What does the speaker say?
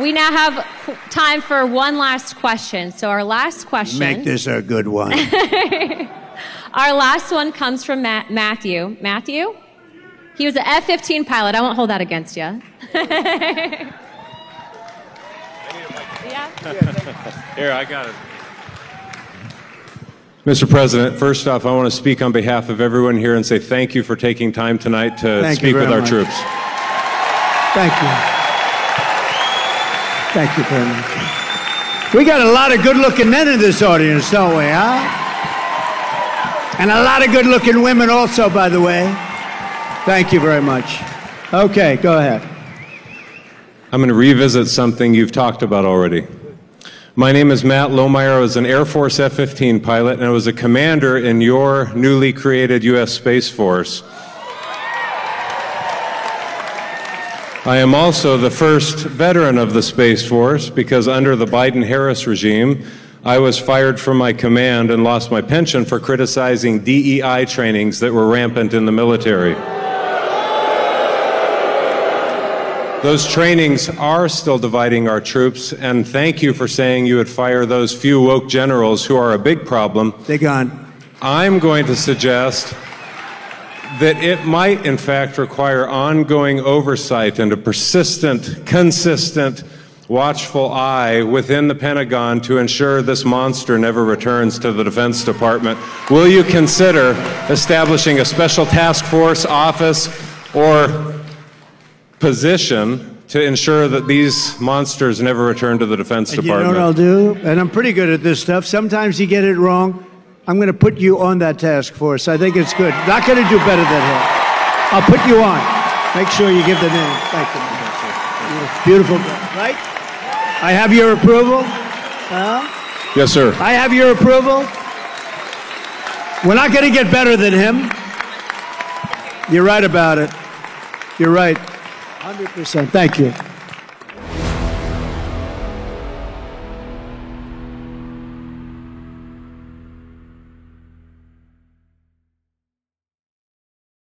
we now have time for one last question. So our last question. Make this a good one. Our last one comes from Ma- Matthew. Matthew? He was an F 15 pilot. I won't hold that against you. Yeah? Here, I got it. Mr. President, first off, I want to speak on behalf of everyone here and say thank you for taking time tonight to Thank speak with very our much. troops. Thank you. Thank you very much. We got a lot of good looking men in this audience, don't we, huh? And a lot of good looking women also, by the way. Thank you very much. Okay, go ahead. I'm going to revisit something you've talked about already. My name is Matt Lohmeier. I was an Air Force F 15 pilot, and I was a commander in your newly created U.S. Space Force. I am also the first veteran of the Space Force because under the Biden Harris regime, I was fired from my command and lost my pension for criticizing DEI trainings that were rampant in the military. Those trainings are still dividing our troops, and thank you for saying you would fire those few woke generals who are a big problem. They're gone. I'm going to suggest that it might, in fact, require ongoing oversight and a persistent, consistent, watchful eye within the Pentagon to ensure this monster never returns to the Defense Department. Will you consider establishing a special task force office or position to ensure that these monsters never return to the Defense And you know Department? what I'll do? And I'm pretty good at this stuff. Sometimes you get it wrong. I'm going to put you on that task force. I think it's good. Not going to do better than him. I'll put you on. Make sure you give the name. Thank you. Beautiful, right? I have your approval. Huh? yes, sir. I have your approval. We're not going to get better than him. You're right about it. You're right. 100%. Thank you.